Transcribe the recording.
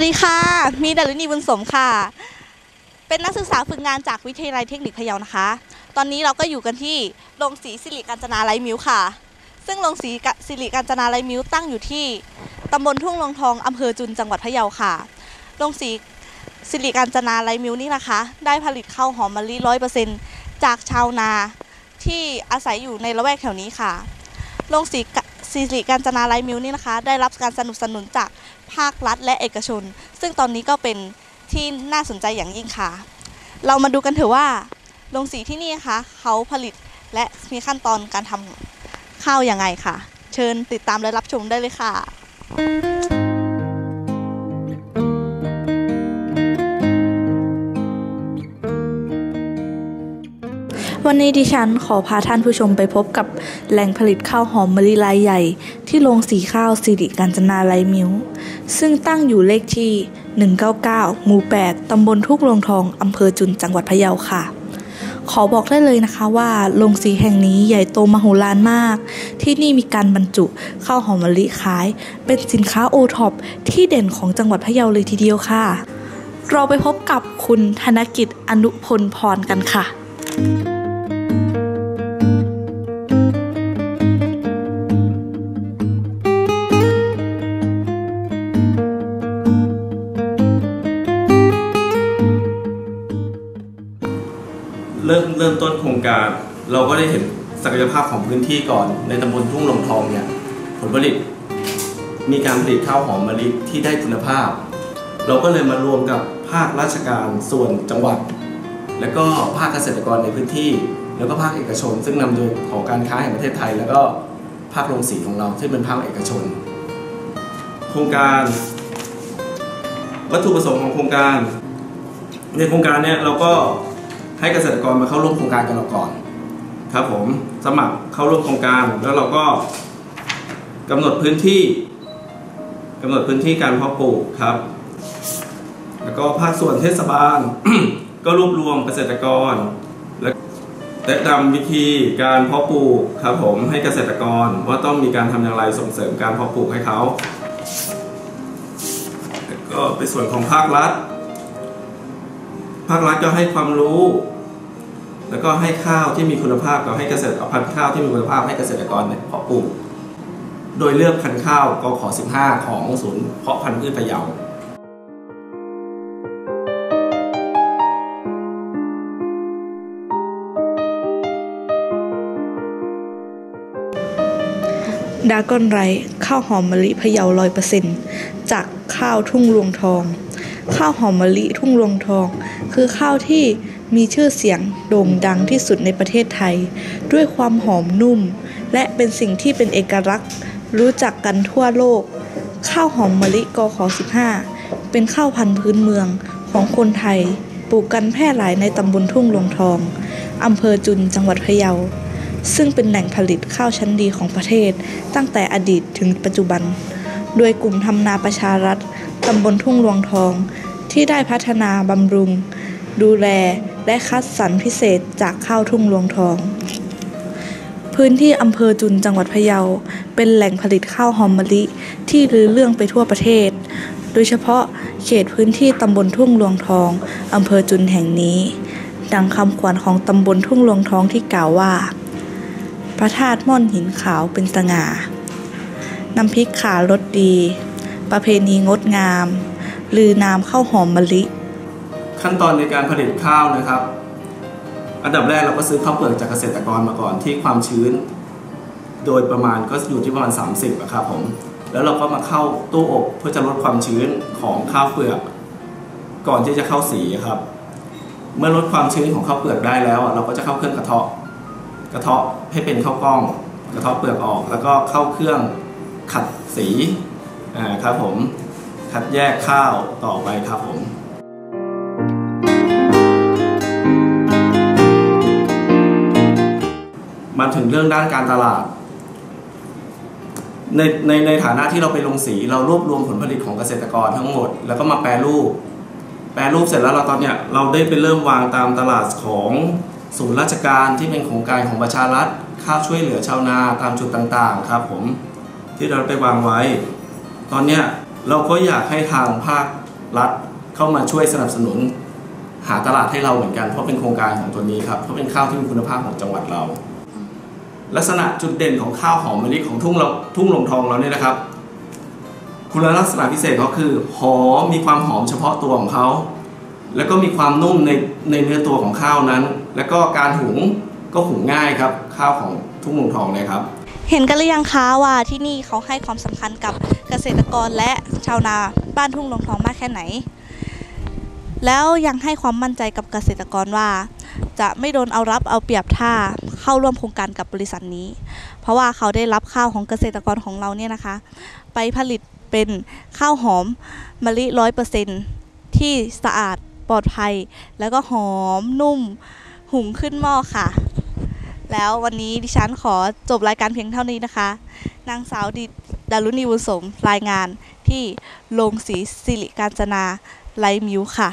วัสดีค่ะ มีดารุณีบุญสมค่ะ เป็นนักศึกษาฝึกงานจากวิทยาลัยเทคนิคพะเยานะคะ ตอนนี้เราก็อยู่กันที่โรงสีสิริกัญจนา Rice Mill ค่ะ ซึ่งโรงสีสิริกัญจนา Rice Mill ตั้งอยู่ที่ตำบลทุ่งรวงทองอำเภอจุนจังหวัดพะเยาค่ะ โรงสีสิริกัญจนา Rice Mill นี่นะคะ ได้ผลิตข้าวหอมมะลิร้อยเปอร์เซ็นต์จากชาวนาที่อาศัยอยู่ในละแวกแถวนี้ค่ะ โรงสี สิริการจนาไลมิวนี่นะคะ ได้รับการสนับสนุนจากภาครัฐและเอกชน ซึ่งตอนนี้ก็เป็นที่น่าสนใจอย่างยิ่งค่ะ เรามาดูกันเถอะว่าโรงสีที่นี่นะคะเขาผลิตและมีขั้นตอนการทำข้าวยังไงค่ะ เชิญติดตามและรับชมได้เลยค่ะ วันนี้ดิฉันขอพาท่านผู้ชมไปพบกับแหล่งผลิตข้าวหอมมะลิรายใหญ่ ที่โรงสีข้าวสิริกัญจนา Rice Mill ซึ่งตั้งอยู่เลขที่ 199 หมู่ 8 ตำบลทุ่งรวงทองอำเภอจุนจังหวัดพะเยาค่ะ ขอบอกได้เลยนะคะว่าโรงสีแห่งนี้ใหญ่โตมโหฬารมาก ที่นี่มีการบรรจุข้าวหอมมะลิขาย เป็นสินค้าโอท็อปที่เด่นของจังหวัดพะเยาเลยทีเดียวค่ะ เราไปพบกับคุณธนกิจอนุพลพรกันค่ะ เริ่มต้นโครงการ เราก็ได้เห็นศักยภาพของพื้นที่ก่อน ในตำบลทุ่งลงทองเนี่ยผลผลิต มีการผลิตข้าวหอมมะลิที่ได้คุณภาพ เราก็เลยมารวมกับภาคราชการส่วนจังหวัด และก็ภาคเกษตรกรในพื้นที่ แล้วก็ภาคเอกชน ซึ่งนำโดยของการค้าแห่งประเทศไทย แล้วก็ภาคโรงสีของเราที่เป็นภาคเอกชน โครงการ วัตถุประสงค์ของโครงการ ในโครงการเนี่ยเราก็ ให้เกษตรกรมาเข้าร่วมโครงการกันเราก่อน ครับผมสมัครเข้าร่วมโครงการแล้วเราก็กำหนดพื้นที่กำหนดพื้นที่การเพาะปลูกครับ แล้วก็ภาคส่วนเทศบาล ก็รวบรวมเกษตรกร และแนะนำวิธีการเพาะปลูกครับผมให้เกษตรกรว่าต้องมีการทำอย่างไรส่งเสริมการเพาะปลูกให้เขาแล้วก็เป็นส่วนของภาครัฐ ภาครัฐก็ให้ความรู้ แล้วก็ให้ข้าวที่มีคุณภาพกับให้เกษตรเอาพันธุ์ข้าวที่มีคุณภาพให้เกษตรกรเนี่ยเพาะปลูกโดยเลือกพันธุ์ข้าวกข15 ของศูนย์เพาะพันธุ์พืชพะเยาดากอนไรข้าวหอมมะลิพะเยาร้อยเปอร์เซ็นจากข้าวทุ่งรวงทอง ข้าวหอมมะลิทุ่งรวงทอง คือข้าวที่มีชื่อเสียงโด่งดังที่สุดในประเทศไทย ด้วยความหอมนุ่ม และเป็นสิ่งที่เป็นเอกลักษณ์ รู้จักกันทั่วโลก ข้าวหอมมะลิกข15 เป็นข้าวพันธุ์พื้นเมืองของคนไทย ปลูกกันแพร่หลายในตำบลทุ่งรวงทองอำเภอจุนจังหวัดพะเยา ซึ่งเป็นแหล่งผลิตข้าวชั้นดีของประเทศ ตั้งแต่อดีตถึงปัจจุบัน โดยกลุ่มทำนาประชารัฐ ตำบลทุ่งรวงทอง ที่ได้พัฒนาบำรุง ดูแลและคัดสรรพิเศษจากข้าวทุ่งรวงทอง พื้นที่อำเภอจุนจังหวัดพะเยา เป็นแหล่งผลิตข้าวหอมมะลิที่ลือเรื่องไปทั่วประเทศ โดยเฉพาะเขตพื้นที่ตำบลทุ่งรวงทองอำเภอจุนแห่งนี้ ดังคำขวัญของตำบลทุ่งรวงทองที่กล่าวว่า พระธาตุม่อนหินขาวเป็นสง่าน้ำพริกขารสดี ประเพณีงดงาม ลือนามข้าวหอมมะลิ ขั้นตอนในการผลิตข้าวนะครับ อันดับแรกเราก็ซื้อข้าวเปลือกจากเกษตรกรมาก่อนที่ความชื้น โดยประมาณก็อยู่ที่ประมาณ 30อะครับผมแล้วเราก็มาเข้าตู้อบเพื่อจะลดความชื้นของข้าวเปลือก ก่อนที่จะเข้าสีครับ เมื่อลดความชื้นของข้าวเปลือกได้แล้ว เราก็จะเข้าเครื่องกระเทาะ กระเทาะให้เป็นข้าวกล้อง กระเทาะเปลือกออก แล้วก็เข้าเครื่องขัดสี อ่าครับผมคัดแยกข้าวต่อไปครับผมมาถึงเรื่องด้านการตลาด ในในในฐานะที่เราไปลงสีเรารวบรวมผลผลิตของเกษตรกรทั้งหมด แล้วก็มาแปรรูป แปรรูปเสร็จแล้วเราตอนเนี้ยเราได้ไปเริ่มวางตามตลาดของศูนย์ราชการที่เป็นโครงการของประชารัฐ ข้าวช่วยเหลือชาวนาตามจุดต่างๆ ครับผมที่เราไปวางไว้ ตอนนี้เราก็อยากให้ทางภาครัฐเข้ามาช่วยสนับสนุน หาตลาดให้เราเหมือนกันเพราะเป็นโครงการของตัวนี้ครับเพราะเป็นข้าวที่มีคุณภาพของจังหวัดเรา ลักษณะจุดเด่นของข้าวหอมมะลิของทุ่งเราทุ่งลงทองเราเนี่ยนะครับ คุณลักษณะพิเศษเขาคือหอมมีความหอมเฉพาะตัวของเขาแล้วก็มีความนุ่มในในเนื้อตัวของข้าวนั้น แล้วก็การหุงก็หุงง่ายครับ ข้าวของทุ่งลงทองเนี่ยครับ เห็นกันหรือยังคะว่าที่นี่เขาให้ความสำคัญกับเกษตรกรและชาวนาบ้านทุ่งลงทองมากแค่ไหน แล้วยังให้ความมั่นใจกับเกษตรกรว่า จะไม่โดนเอารับเอาเปรียบถ้าเข้าร่วมโครงการกับบริษัทนี้ เพราะว่าเขาได้รับข้าวของเกษตรกรของเราเนี่ยนะคะ ไปผลิตเป็นข้าวหอมมะลิร้อยเปอร์เซนที่สะอาดปลอดภัย แล้วก็หอมนุ่มหุงขึ้นหม้อค่ะ แล้ววันนี้ดิฉันขอจบรายการเพียงเท่านี้นะคะ นางสาวดิดารุณีบุญสมรายงานที่โรงสีสิริการจนาไลมิวค่ะ